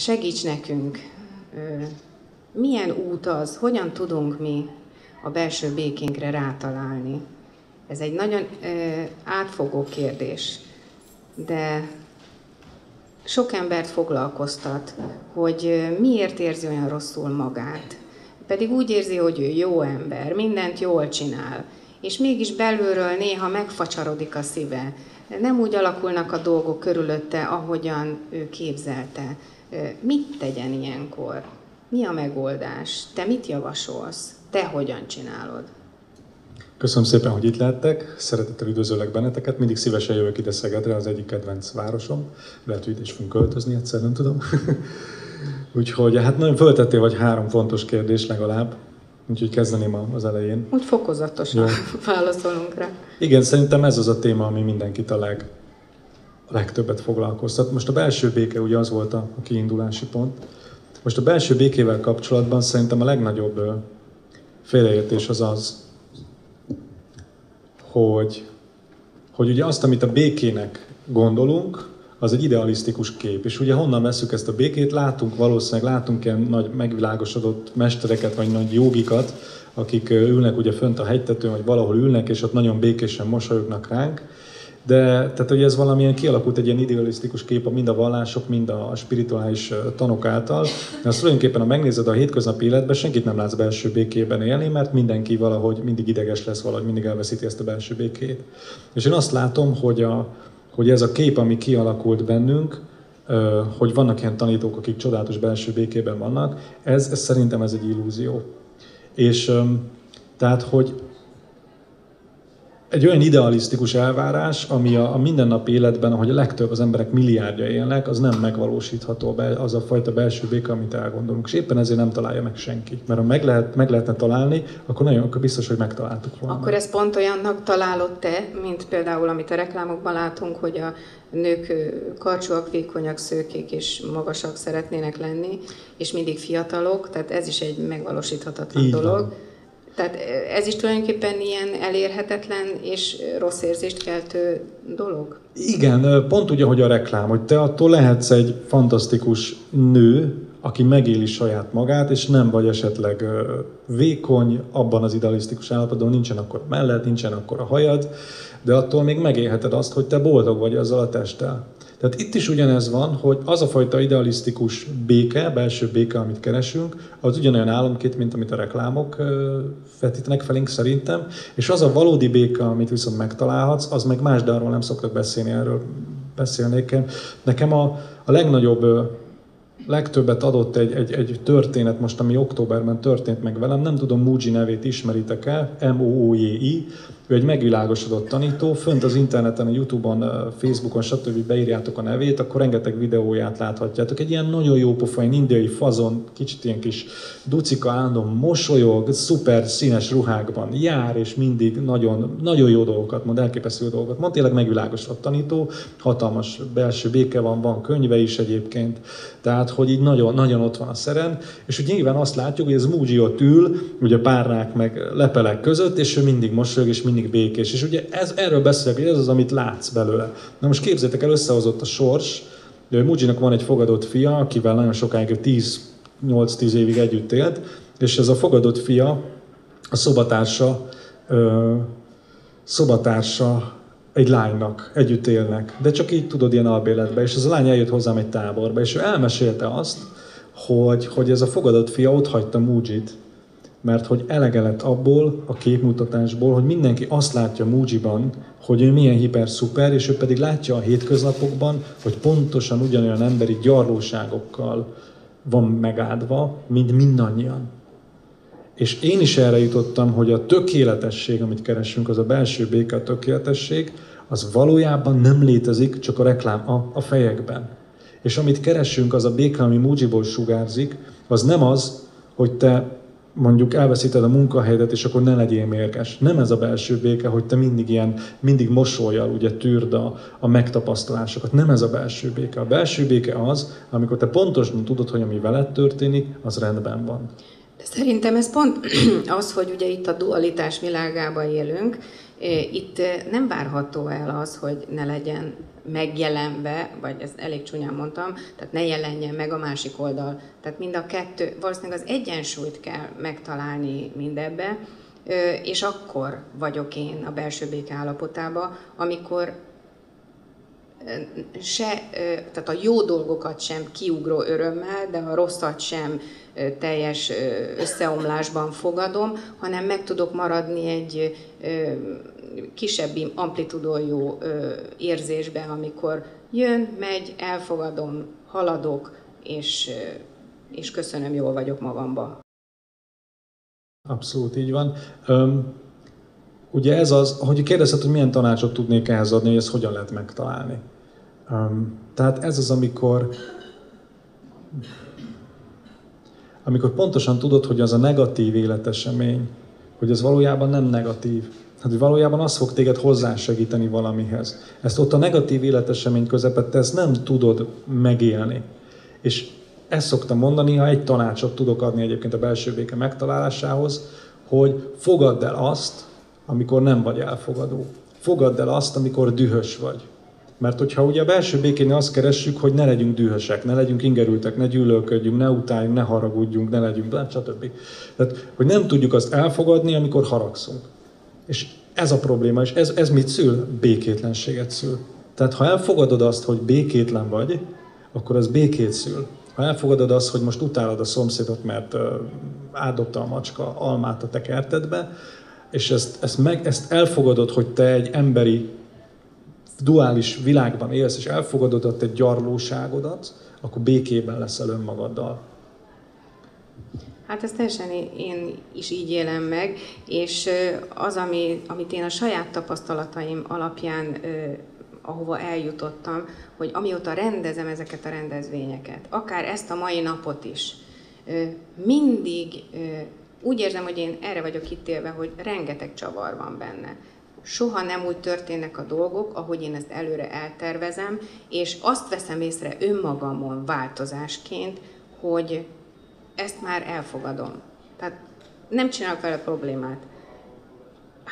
segíts nekünk, milyen út az, hogyan tudunk mi a belső békénkre rátalálni? Ez egy nagyon átfogó kérdés, de sok embert foglalkoztat, hogy miért érzi olyan rosszul magát. Pedig úgy érzi, hogy ő jó ember, mindent jól csinál, és mégis belülről néha megfacsarodik a szíve. Nem úgy alakulnak a dolgok körülötte, ahogyan ő képzelte. Mit tegyen ilyenkor? Mi a megoldás? Te mit javasolsz? Te hogyan csinálod? Köszönöm szépen, hogy itt lettek. Szeretettel üdvözöllek benneteket. Mindig szívesen jövök ide Szegedre, az egyik kedvenc városom. Lehet, hogy itt is fogunk költözni egyszer, nem tudom. Úgyhogy hát nagyon föltettél vagy három fontos kérdés legalább. Úgyhogy kezdeném az elején. Úgy fokozatosan Jó. válaszolunk rá. Igen, szerintem ez az a téma, ami mindenkit a, leg, legtöbbet foglalkoztat. Most a belső béke ugye az volt a, kiindulási pont. Most a belső békével kapcsolatban szerintem a legnagyobb félreértés az az, hogy, hogy ugye azt, amit a békének gondolunk, az egy idealisztikus kép. És ugye honnan veszük ezt a békét? Látunk valószínűleg, látunk ilyen nagy megvilágosodott mestereket, vagy nagy jogikat, akik ülnek ugye fönt a hegytetőn, vagy valahol ülnek, és ott nagyon békésen mosolyognak ránk. De tehát, hogy ez valamilyen kialakult egy ilyen idealisztikus kép mind a vallások, mind a spirituális tanok által. De azt tulajdonképpen, ha megnézed a hétköznapi életben, senkit nem látsz belső békében élni, mert mindenki valahogy mindig ideges lesz, valahogy mindig elveszíti ezt a belső békét. És én azt látom, hogy, a, hogy ez a kép, ami kialakult bennünk, hogy vannak ilyen tanítók, akik csodálatos belső békében vannak, ez, ez szerintem ez egy illúzió. És tehát, hogy egy olyan idealisztikus elvárás, ami a, a mindennapi életben, ahogy a legtöbb az emberek milliárdja élnek, az nem megvalósítható, be, az a fajta belső béke, amit elgondolunk. És éppen ezért nem találja meg senki. Mert ha meg, lehet, meg lehetne találni, akkor nagyon akkor biztos, hogy megtaláltuk volna. Akkor ezt pont olyannak találod te, mint például, amit a reklámokban látunk, hogy a nők karcsúak, vékonyak, szőkék és magasak szeretnének lenni, és mindig fiatalok, tehát ez is egy megvalósíthatatlan Így dolog. Van tehát ez is tulajdonképpen ilyen elérhetetlen és rossz érzést keltő dolog? Igen, pont ugye, hogy a reklám, hogy te attól lehetsz egy fantasztikus nő, aki megéli saját magát, és nem vagy esetleg vékony abban az idealisztikus állapotban, nincsen akkor mellett, nincsen akkor a hajad, de attól még megélheted azt, hogy te boldog vagy azzal a testtel. Tehát itt is ugyanez van, hogy az a fajta idealisztikus béke, belső béke, amit keresünk, az ugyanolyan álomkét, mint amit a reklámok vetítenek felénk szerintem, és az a valódi béke, amit viszont megtalálhatsz, az meg más, de arról nem szoktak beszélni, erről beszélnék. Nekem a, a legnagyobb legtöbbet adott egy, egy, egy történet most, ami októberben történt meg velem, nem tudom, Muji nevét ismeritek el, M-O-O-J-I, ő egy megvilágosodott tanító, fönt az interneten, a Youtube-on, Facebookon, stb. beírjátok a nevét, akkor rengeteg videóját láthatjátok. Egy ilyen nagyon jó pofain indiai fazon, kicsit ilyen kis ducika állandóan mosolyog, szuper színes ruhákban jár, és mindig nagyon, nagyon jó dolgokat mond, elképesztő dolgokat mond. Tényleg megvilágosodott tanító, hatalmas belső béke van, van könyve is egyébként, tehát hogy így nagyon, nagyon ott van a szeren, és hogy nyilván azt látjuk, hogy ez Muji ott ül, ugye párnák meg lepelek között, és ő mindig mosolyog, és mindig mindig békés. És ugye ez, erről beszélek, hogy ez az, amit látsz belőle. Na most képzétek el, összehozott a sors, de Mujinak van egy fogadott fia, akivel nagyon sokáig, 10, 8-10 évig együtt élt, és ez a fogadott fia, a szobatársa, ö, szobatársa egy lánynak, együtt élnek, de csak így tudod ilyen albéletbe, és ez a lány eljött hozzám egy táborba, és ő elmesélte azt, hogy, hogy ez a fogadott fia ott hagyta Mujit, mert hogy elege lett abból a képmutatásból, hogy mindenki azt látja Mujiban, hogy ő milyen hiper-szuper, és ő pedig látja a hétköznapokban, hogy pontosan ugyanolyan emberi gyarlóságokkal van megáldva, mint mindannyian. És én is erre jutottam, hogy a tökéletesség, amit keresünk, az a belső béke, a tökéletesség, az valójában nem létezik, csak a reklám a, a fejekben. És amit keresünk, az a béke, ami Mujiból sugárzik, az nem az, hogy te mondjuk elveszíted a munkahelyedet, és akkor ne legyél mérges. Nem ez a belső béke, hogy te mindig ilyen, mindig mosolyal, ugye tűrd a, a megtapasztalásokat. Nem ez a belső béke. A belső béke az, amikor te pontosan tudod, hogy ami veled történik, az rendben van. De szerintem ez pont az, hogy ugye itt a dualitás világában élünk, itt nem várható el az, hogy ne legyen megjelenve, vagy ezt elég csúnyán mondtam, tehát ne jelenjen meg a másik oldal. Tehát mind a kettő, valószínűleg az egyensúlyt kell megtalálni mindebbe, és akkor vagyok én a belső béke állapotában, amikor se, tehát a jó dolgokat sem kiugró örömmel, de a rosszat sem teljes összeomlásban fogadom, hanem meg tudok maradni egy kisebb amplitudójú érzésbe, amikor jön, megy, elfogadom, haladok, és, és köszönöm, jól vagyok magamba. Abszolút így van. Ugye ez az, hogy kérdezted, hogy milyen tanácsot tudnék ehhez adni, hogy ezt hogyan lehet megtalálni. Üm, tehát ez az, amikor amikor pontosan tudod, hogy az a negatív életesemény, hogy ez valójában nem negatív, Hát, hogy valójában az fog téged hozzásegíteni valamihez. Ezt ott a negatív életesemény közepette ezt nem tudod megélni. És ezt szoktam mondani, ha egy tanácsot tudok adni egyébként a belső béke megtalálásához, hogy fogadd el azt, amikor nem vagy elfogadó. Fogadd el azt, amikor dühös vagy. Mert hogyha ugye a belső békénél azt keressük, hogy ne legyünk dühösek, ne legyünk ingerültek, ne gyűlölködjünk, ne utáljunk, ne haragudjunk, ne legyünk, stb. Tehát, hogy nem tudjuk azt elfogadni, amikor haragszunk. És ez a probléma, és ez, ez mit szül? Békétlenséget szül. Tehát ha elfogadod azt, hogy békétlen vagy, akkor az békét szül. Ha elfogadod azt, hogy most utálod a szomszédot, mert uh, áldobta a macska almát a te kertedbe, és ezt, ezt, meg, ezt elfogadod, hogy te egy emberi, duális világban élsz, és elfogadod a te gyarlóságodat, akkor békében leszel önmagaddal. Hát ezt teljesen én is így élem meg, és az, ami, amit én a saját tapasztalataim alapján ahova eljutottam, hogy amióta rendezem ezeket a rendezvényeket, akár ezt a mai napot is, mindig úgy érzem, hogy én erre vagyok ítélve, hogy rengeteg csavar van benne. Soha nem úgy történnek a dolgok, ahogy én ezt előre eltervezem, és azt veszem észre önmagamon változásként, hogy ezt már elfogadom. Tehát nem csinálok vele problémát.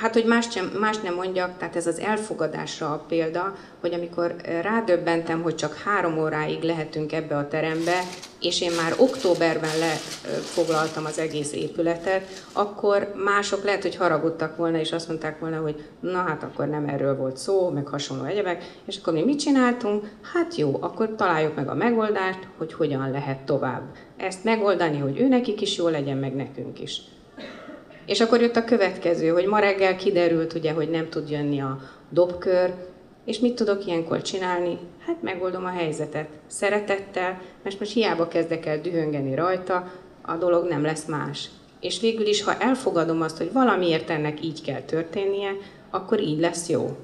Hát, hogy más, sem, más nem mondjak, tehát ez az elfogadásra a példa, hogy amikor rádöbbentem, hogy csak három óráig lehetünk ebbe a terembe, és én már októberben lefoglaltam az egész épületet, akkor mások lehet, hogy haragudtak volna, és azt mondták volna, hogy na hát akkor nem erről volt szó, meg hasonló egyebek, és akkor mi mit csináltunk? Hát jó, akkor találjuk meg a megoldást, hogy hogyan lehet tovább ezt megoldani, hogy ő nekik is jó legyen, meg nekünk is. És akkor jött a következő, hogy ma reggel kiderült, ugye, hogy nem tud jönni a dobkör, és mit tudok ilyenkor csinálni? Hát megoldom a helyzetet. Szeretettel, mert most hiába kezdek el dühöngeni rajta, a dolog nem lesz más. És végül is, ha elfogadom azt, hogy valamiért ennek így kell történnie, akkor így lesz jó.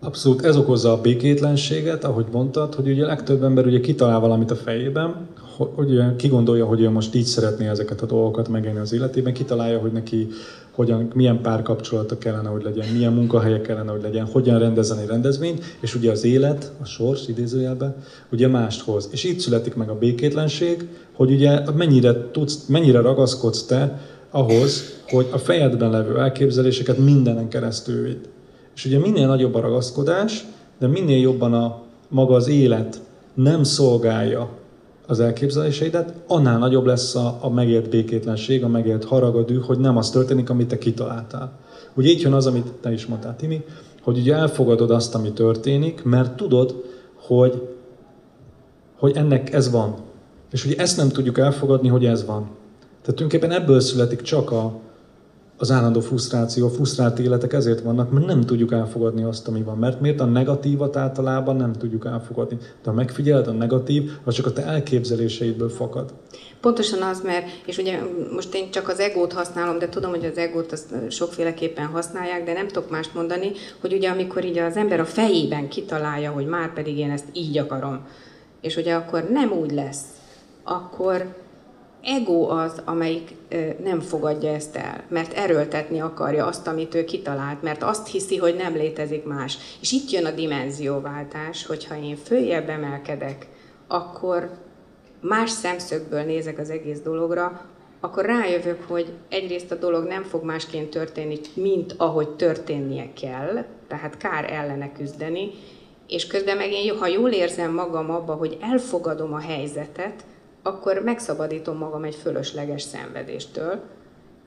Abszolút ez okozza a békétlenséget, ahogy mondtad, hogy ugye legtöbb ember ugye kitalál valamit a fejében, hogy kigondolja, hogy ő most így szeretné ezeket a dolgokat megélni az életében, kitalálja, hogy neki hogyan, milyen párkapcsolata kellene, hogy legyen, milyen munkahelye kellene, hogy legyen, hogyan rendezni rendezvényt, és ugye az élet, a sors idézőjelben, ugye mást hoz. És így születik meg a békétlenség, hogy ugye mennyire, tudsz, mennyire ragaszkodsz te ahhoz, hogy a fejedben levő elképzeléseket mindenen keresztül vidd. És ugye minél nagyobb a ragaszkodás, de minél jobban a maga az élet nem szolgálja az elképzeléseidet, annál nagyobb lesz a, a megélt békétlenség, a megélt haragadű, hogy nem az történik, amit te kitaláltál. Ugye így jön az, amit te is mondtál, Timi, hogy ugye elfogadod azt, ami történik, mert tudod, hogy, hogy ennek ez van. És ugye ezt nem tudjuk elfogadni, hogy ez van. Tehát tulajdonképpen ebből születik csak a, az állandó frusztráció, a frusztrált életek ezért vannak, mert nem tudjuk elfogadni azt, ami van. Mert miért a negatívat általában nem tudjuk elfogadni? De ha megfigyeled, a negatív, az csak a te elképzeléseidből fakad. Pontosan az, mert, és ugye most én csak az egót használom, de tudom, hogy az egót azt sokféleképpen használják, de nem tudok mást mondani, hogy ugye amikor így az ember a fejében kitalálja, hogy már pedig én ezt így akarom, és ugye akkor nem úgy lesz, akkor ego az, amelyik nem fogadja ezt el, mert erőltetni akarja azt, amit ő kitalált, mert azt hiszi, hogy nem létezik más. És itt jön a dimenzióváltás, hogyha én följebb emelkedek, akkor más szemszögből nézek az egész dologra, akkor rájövök, hogy egyrészt a dolog nem fog másként történni, mint ahogy történnie kell, tehát kár ellene küzdeni, és közben meg én, ha jól érzem magam abba, hogy elfogadom a helyzetet, akkor megszabadítom magam egy fölösleges szenvedéstől,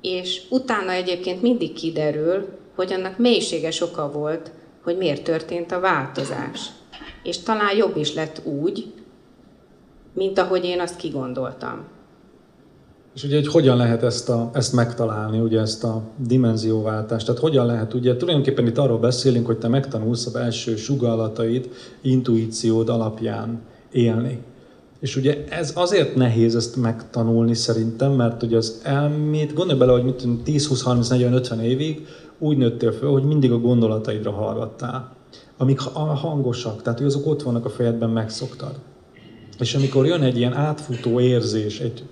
és utána egyébként mindig kiderül, hogy annak mélységes oka volt, hogy miért történt a változás. És talán jobb is lett úgy, mint ahogy én azt kigondoltam. És ugye, hogy hogyan lehet ezt, a, ezt megtalálni, ugye ezt a dimenzióváltást, tehát hogyan lehet, ugye tulajdonképpen itt arról beszélünk, hogy te megtanulsz a belső sugallataid, intuíciód alapján élni. És ugye ez azért nehéz ezt megtanulni szerintem, mert ugye az elmét, gondolj bele, hogy mit 10, 20, 30, 40, 50 évig úgy nőttél föl, hogy mindig a gondolataidra hallgattál. Amik hangosak, tehát hogy azok ott vannak a fejedben, megszoktad. És amikor jön egy ilyen átfutó érzés, egy,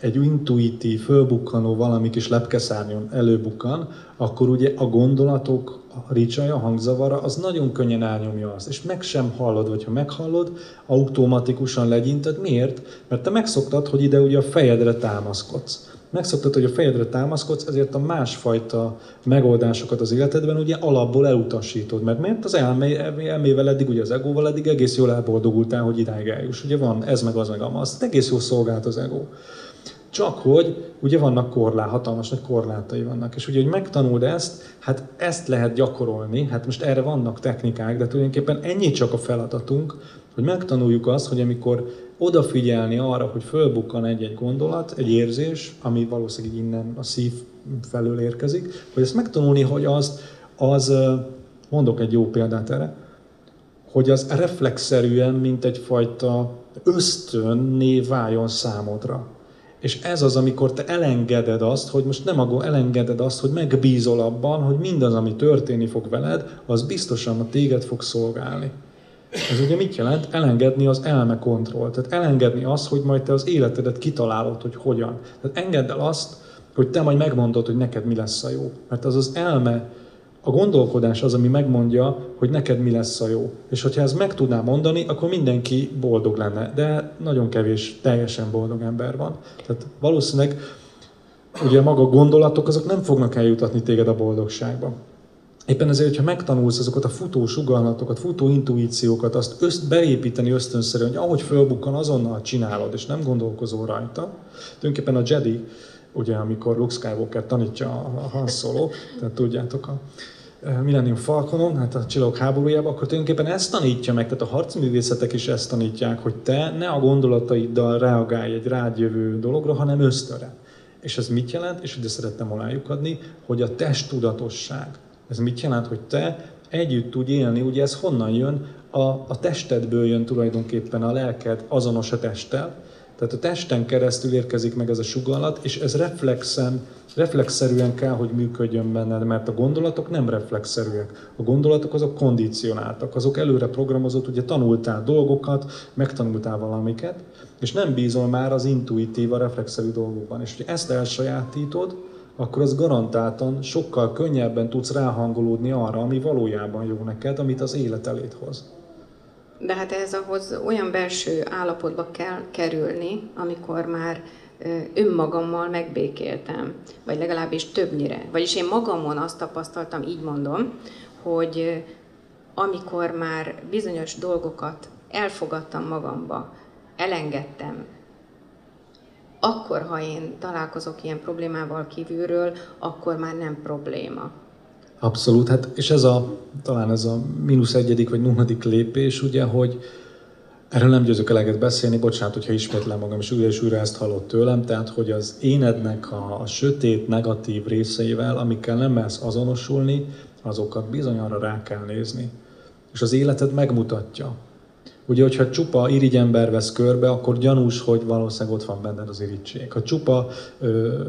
egy intuitív, fölbukkanó valami kis lepkeszárnyon előbukkan, akkor ugye a gondolatok a ricsaja, a hangzavara, az nagyon könnyen elnyomja azt, és meg sem hallod, vagy ha meghallod, automatikusan legyinted. Miért? Mert te megszoktad, hogy ide ugye a fejedre támaszkodsz. Megszoktad, hogy a fejedre támaszkodsz, ezért a másfajta megoldásokat az életedben ugye alapból elutasítod. Mert miért az elmé, elmével eddig, ugye az egóval eddig egész jól elboldogultál, hogy idáig eljuss. Ugye van ez meg az meg amaz. Egész jól szolgált az ego. Csak hogy ugye vannak korlá, hatalmas nagy korlátai vannak. És ugye, hogy megtanuld ezt, hát ezt lehet gyakorolni, hát most erre vannak technikák, de tulajdonképpen ennyi csak a feladatunk, hogy megtanuljuk azt, hogy amikor odafigyelni arra, hogy fölbukkan egy-egy gondolat, egy érzés, ami valószínűleg innen a szív felől érkezik, hogy ezt megtanulni, hogy az, az mondok egy jó példát erre, hogy az reflexzerűen, mint egyfajta ösztönné váljon számodra. És ez az, amikor te elengeded azt, hogy most nem agó, elengeded azt, hogy megbízol abban, hogy mindaz, ami történni fog veled, az biztosan a téged fog szolgálni. Ez ugye mit jelent? Elengedni az elme kontroll. Tehát elengedni azt, hogy majd te az életedet kitalálod, hogy hogyan. Tehát engedd el azt, hogy te majd megmondod, hogy neked mi lesz a jó. Mert az az elme a gondolkodás az, ami megmondja, hogy neked mi lesz a jó. És hogyha ezt meg tudná mondani, akkor mindenki boldog lenne. De nagyon kevés teljesen boldog ember van. Tehát valószínűleg ugye maga gondolatok, azok nem fognak eljutatni téged a boldogságba. Éppen ezért, hogyha megtanulsz azokat a futó sugalatokat, futó intuíciókat, azt öszt, beépíteni ösztönszerűen, hogy ahogy fölbukkan, azonnal csinálod, és nem gondolkozol rajta. Tulajdonképpen a Jedi ugye amikor Luke Skywalker tanítja a Han Solo, tehát tudjátok a eh, Millennium Falconon, hát a csillagok háborújában, akkor tulajdonképpen ezt tanítja meg, tehát a harcművészetek is ezt tanítják, hogy te ne a gondolataiddal reagálj egy rád jövő dologra, hanem ösztöre. És ez mit jelent? És ide szerettem volna adni, hogy a testtudatosság. Ez mit jelent, hogy te együtt tudj élni, ugye ez honnan jön? A, a testedből jön tulajdonképpen a lelked azonos a testtel, tehát a testen keresztül érkezik meg ez a sugallat, és ez reflexen, reflexzerűen kell, hogy működjön benned, mert a gondolatok nem reflexzerűek. A gondolatok azok kondicionáltak, azok előre programozott, ugye tanultál dolgokat, megtanultál valamiket, és nem bízol már az intuitív, a reflexzerű dolgokban. És hogyha ezt elsajátítod, akkor az garantáltan sokkal könnyebben tudsz ráhangolódni arra, ami valójában jó neked, amit az élet eléd hoz. De hát ez ahhoz olyan belső állapotba kell kerülni, amikor már önmagammal megbékéltem, vagy legalábbis többnyire. Vagyis én magamon azt tapasztaltam, így mondom, hogy amikor már bizonyos dolgokat elfogadtam magamba, elengedtem, akkor, ha én találkozok ilyen problémával kívülről, akkor már nem probléma. Abszolút, hát és ez a, talán ez a mínusz egyedik vagy nulladik lépés, ugye, hogy erről nem győzök eleget beszélni, bocsánat, hogyha ismétlem magam, és újra és újra ezt hallott tőlem, tehát, hogy az énednek a, a sötét, negatív részeivel, amikkel nem mersz azonosulni, azokat bizonyára rá kell nézni. És az életed megmutatja. Ugye, hogyha csupa irigyember vesz körbe, akkor gyanús, hogy valószínűleg ott van benned az irigység. Ha csupa ö,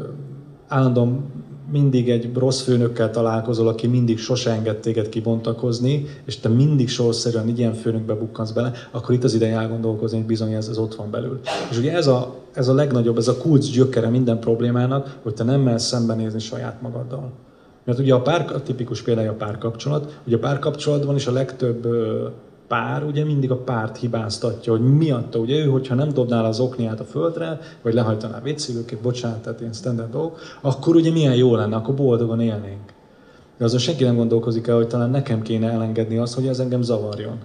állandóan mindig egy rossz főnökkel találkozol, aki mindig sose enged téged kibontakozni, és te mindig sorszerűen ilyen főnökbe bukkansz bele, akkor itt az ideje elgondolkozni, hogy bizony ez, ez ott van belül. És ugye ez a, ez a legnagyobb, ez a kulcs gyökere minden problémának, hogy te nem mersz szembenézni saját magaddal. Mert ugye a pár, a tipikus példája a párkapcsolat, ugye a párkapcsolatban is a legtöbb pár ugye mindig a párt hibáztatja, hogy miatta, ugye ő, hogyha nem dobnál az okniát a földre, vagy lehajtaná vécélőket, bocsánat, tehát ilyen standard dolgok, akkor ugye milyen jó lenne, akkor boldogan élnénk. De azon senki nem gondolkozik el, hogy talán nekem kéne elengedni azt, hogy ez engem zavarjon.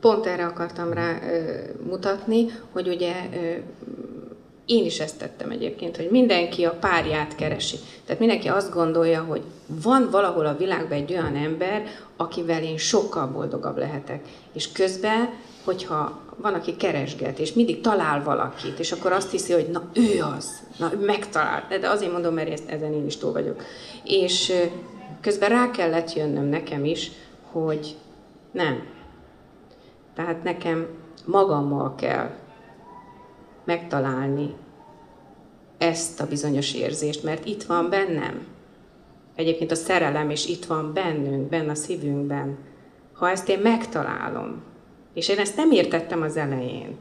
Pont erre akartam rá ö, mutatni, hogy ugye ö, én is ezt tettem egyébként, hogy mindenki a párját keresi. Tehát mindenki azt gondolja, hogy van valahol a világban egy olyan ember, akivel én sokkal boldogabb lehetek. És közben, hogyha van, aki keresget, és mindig talál valakit, és akkor azt hiszi, hogy na ő az, na ő megtalált. De azért mondom, mert ezt, ezen én is túl vagyok. És közben rá kellett jönnöm nekem is, hogy nem. Tehát nekem magammal kell megtalálni ezt a bizonyos érzést, mert itt van bennem. Egyébként a szerelem is itt van bennünk, benne a szívünkben. Ha ezt én megtalálom, és én ezt nem értettem az elején,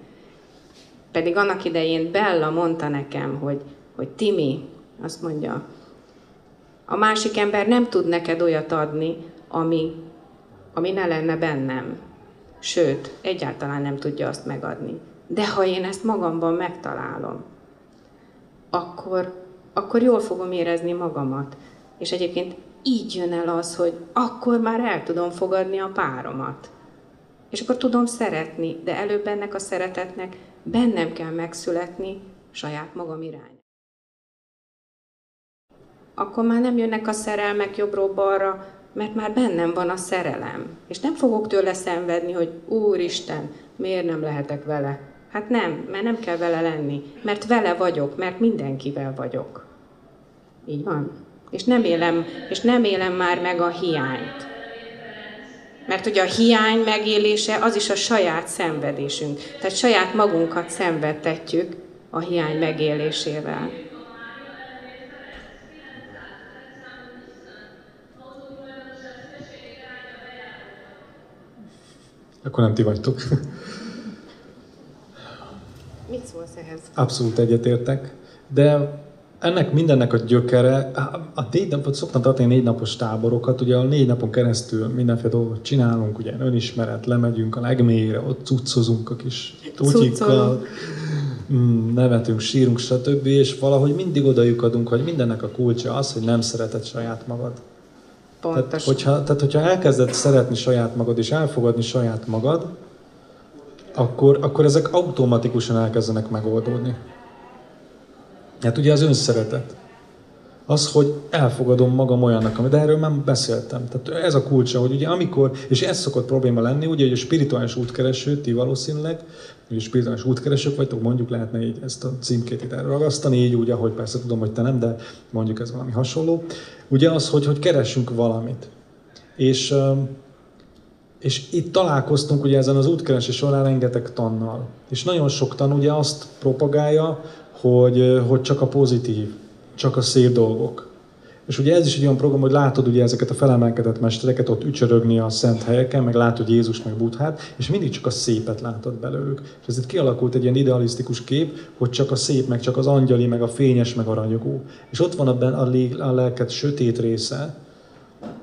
pedig annak idején Bella mondta nekem, hogy, hogy Timi, azt mondja, a másik ember nem tud neked olyat adni, ami, ami ne lenne bennem. Sőt, egyáltalán nem tudja azt megadni. De ha én ezt magamban megtalálom, akkor, akkor jól fogom érezni magamat. És egyébként így jön el az, hogy akkor már el tudom fogadni a páromat. És akkor tudom szeretni, de előbb ennek a szeretetnek bennem kell megszületni saját magam irány. Akkor már nem jönnek a szerelmek jobbról-balra, mert már bennem van a szerelem. És nem fogok tőle szenvedni, hogy Úristen, miért nem lehetek vele? Hát nem, mert nem kell vele lenni, mert vele vagyok, mert mindenkivel vagyok. Így van. És nem élem, és nem élem már meg a hiányt. Mert ugye a hiány megélése az is a saját szenvedésünk. Tehát saját magunkat szenvedtetjük a hiány megélésével. Akkor nem ti vagytok. Mit szólsz ehhez? Abszolút egyetértek, de ennek mindennek a gyökere, a négy napot szoktam tartani négy napos táborokat, ugye a négy napon keresztül mindenféle dolgot csinálunk, ugye önismeret, lemegyünk a legmélyére, ott cuccozunk a kis tutyikkal, mm, nevetünk, sírunk, stb. És valahogy mindig oda lyukadunk, hogy mindennek a kulcsa az, hogy nem szereted saját magad. Pontos. Tehát hogyha, tehát, hogyha elkezded szeretni saját magad és elfogadni saját magad, akkor, akkor ezek automatikusan elkezdenek megoldódni. Hát ugye az önszeretet. Az, hogy elfogadom magam olyannak, de erről már beszéltem. Tehát ez a kulcsa, hogy ugye amikor, és ez szokott probléma lenni, ugye, hogy a spirituális útkereső, ti valószínűleg, hogy spirituális útkeresők vagytok, mondjuk lehetne így ezt a címkét itt ragasztani, így úgy, ahogy persze tudom, hogy te nem, de mondjuk ez valami hasonló. Ugye az, hogy, hogy keresünk valamit. És és itt találkoztunk ugye ezen az útkeresés során rengeteg tannal. És nagyon sok tan ugye azt propagálja, hogy, hogy csak a pozitív, csak a szép dolgok. És ugye ez is egy olyan program, hogy látod ugye ezeket a felemelkedett mestereket ott ücsörögni a szent helyeken, meg látod Jézus meg Buddhát, és mindig csak a szépet látod belőlük. És ez itt kialakult egy ilyen idealisztikus kép, hogy csak a szép, meg csak az angyali, meg a fényes, meg a ragyogó. És ott van a, a, a lelket sötét része,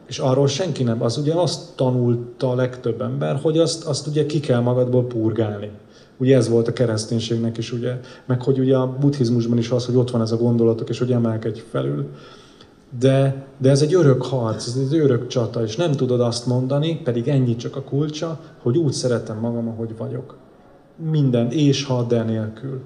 és arról senki nem, az ugye azt tanulta a legtöbb ember, hogy azt, azt ugye ki kell magadból purgálni. Ugye ez volt a kereszténységnek is, ugye, meg hogy ugye a buddhizmusban is az, hogy ott van ez a gondolatok, és hogy emelkedj felül. De, de ez egy örök harc, ez egy örök csata, és nem tudod azt mondani, pedig ennyi csak a kulcsa, hogy úgy szeretem magam, ahogy vagyok. Minden és ha de nélkül.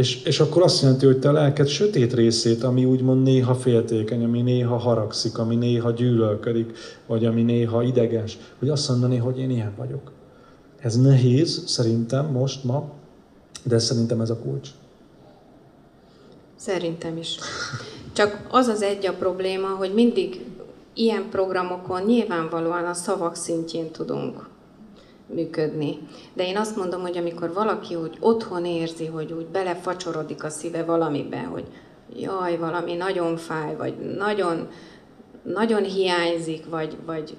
És, és akkor azt jelenti, hogy te a lelked sötét részét, ami úgymond néha féltékeny, ami néha haragszik, ami néha gyűlölködik, vagy ami néha ideges, hogy azt mondani, hogy én ilyen vagyok. Ez nehéz, szerintem most, ma, de szerintem ez a kulcs. Szerintem is. Csak az az egy a probléma, hogy mindig ilyen programokon nyilvánvalóan a szavak szintjén tudunk működni. De én azt mondom, hogy amikor valaki úgy otthon érzi, hogy úgy belefacsorodik a szíve valamiben, hogy jaj, valami nagyon fáj, vagy nagyon, nagyon hiányzik, vagy, vagy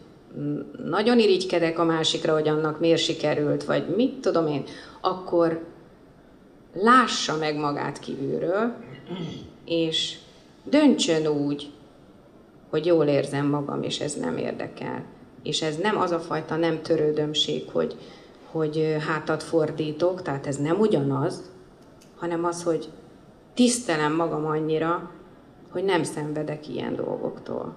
nagyon irigykedek a másikra, hogy annak miért sikerült, vagy mit tudom én, akkor lássa meg magát kívülről, és döntsön úgy, hogy jól érzem magam, és ez nem érdekel és ez nem az a fajta nem törődömség, hogy, hogy hátat fordítok, tehát ez nem ugyanaz, hanem az, hogy tisztelem magam annyira, hogy nem szenvedek ilyen dolgoktól.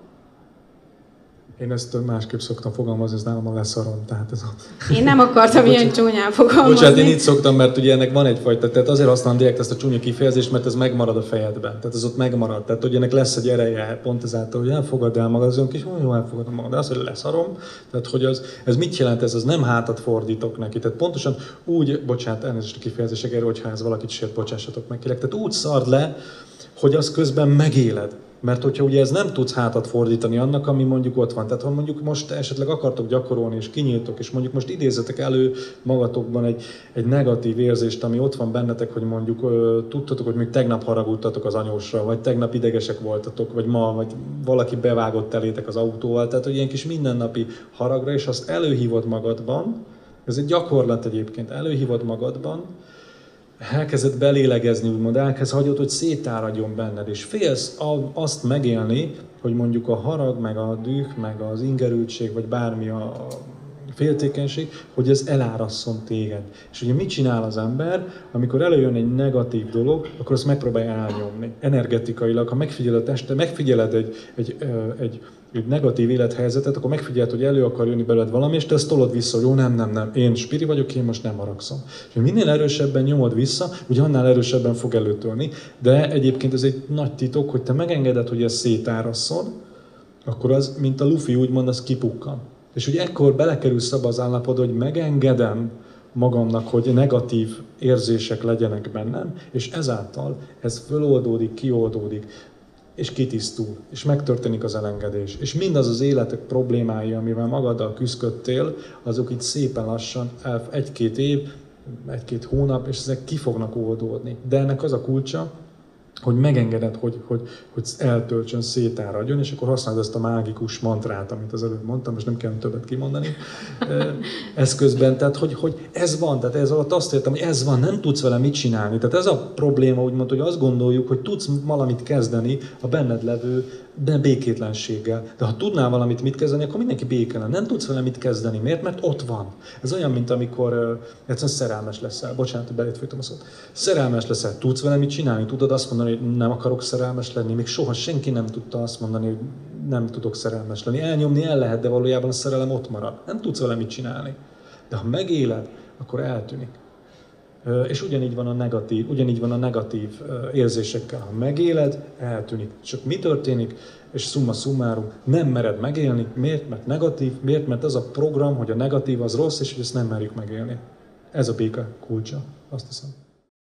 Én ezt másképp szoktam fogalmazni, ez nálam a leszarom. Tehát ez a... Én nem akartam ilyen csúnyán fogalmazni. Bocsánat, én így szoktam, mert ugye ennek van egyfajta, tehát azért használom direkt ezt a csúnya kifejezést, mert ez megmarad a fejedben. Tehát ez ott megmarad. Tehát hogy ennek lesz egy ereje pont ezáltal, hogy elfogad el magad, azon kis, jó, elfogadom magad, de az, hogy leszarom, tehát hogy az, ez mit jelent, ez az nem hátat fordítok neki. Tehát pontosan úgy, bocsánat, elnézést a kifejezések erről, hogyha ez valakit sért, bocsássatok meg, kérlek. Tehát úgy szard le, hogy az közben megéled. Mert hogyha ugye ez nem tudsz hátat fordítani annak, ami mondjuk ott van. Tehát ha mondjuk most esetleg akartok gyakorolni, és kinyíltok, és mondjuk most idézetek elő magatokban egy, egy negatív érzést, ami ott van bennetek, hogy mondjuk ö, tudtatok, hogy még tegnap haragudtatok az anyósra, vagy tegnap idegesek voltatok, vagy ma, vagy valaki bevágott elétek az autóval. Tehát, hogy ilyen kis mindennapi haragra, és azt előhívod magadban, ez egy gyakorlat egyébként, előhívod magadban, elkezded belélegezni, úgymond elkezd hagyod, hogy szétáradjon benned, és félsz azt megélni, hogy mondjuk a harag, meg a düh, meg az ingerültség, vagy bármi a féltékenység, hogy ez elárasszon téged. És ugye mit csinál az ember, amikor előjön egy negatív dolog, akkor azt megpróbálja elnyomni. Energetikailag, ha megfigyeled este, megfigyeled egy, egy, egy, egy negatív élethelyzetet, akkor megfigyeled, hogy elő akar jönni belőled valami, és te ezt tolod vissza, hogy jó, nem, nem, nem, én spiri vagyok, én most nem haragszom. És minél erősebben nyomod vissza, ugye annál erősebben fog előtölni, de egyébként ez egy nagy titok, hogy te megengeded, hogy ez szétárasszon, akkor az, mint a lufi úgymond, az kipukkan. És ugye ekkor belekerülsz abba az állapotba, hogy megengedem magamnak, hogy negatív érzések legyenek bennem, és ezáltal ez föloldódik, kioldódik, és kitisztul, és megtörténik az elengedés. És mindaz az életek problémái, amivel magaddal küzdöttél, azok itt szépen lassan, egy-két év, egy-két hónap, és ezek ki fognak oldódni. De ennek az a kulcsa, hogy megengeded, hogy, hogy, hogy eltöltsön, szétáradjon, és akkor használod ezt a mágikus mantrát, amit az előbb mondtam, és nem kell többet kimondani eszközben. Tehát, hogy, hogy ez van, tehát ez alatt azt értem, hogy ez van, nem tudsz vele mit csinálni. Tehát ez a probléma, úgymond, hogy azt gondoljuk, hogy tudsz valamit kezdeni a benned levő békétlenséggel. De ha tudnál valamit mit kezdeni, akkor mindenki békelen. Nem tudsz vele mit kezdeni. Miért? Mert ott van. Ez olyan, mint amikor uh, egyszerűen szerelmes leszel. Bocsánat, hogy belét a szót. Szerelmes leszel. Tudsz vele mit csinálni? Tudod azt mondani, hogy nem akarok szerelmes lenni? Még soha senki nem tudta azt mondani, hogy nem tudok szerelmes lenni. Elnyomni el lehet, de valójában a szerelem ott marad. Nem tudsz vele mit csinálni. De ha megéled, akkor eltűnik. És ugyanígy van a negatív, ugyanígy van a negatív érzésekkel. Ha megéled, eltűnik. Csak mi történik? És summa summarum, nem mered megélni. Miért? Mert negatív. Miért? Mert az a program, hogy a negatív az rossz, és hogy ezt nem merjük megélni. Ez a béke kulcsa, azt hiszem.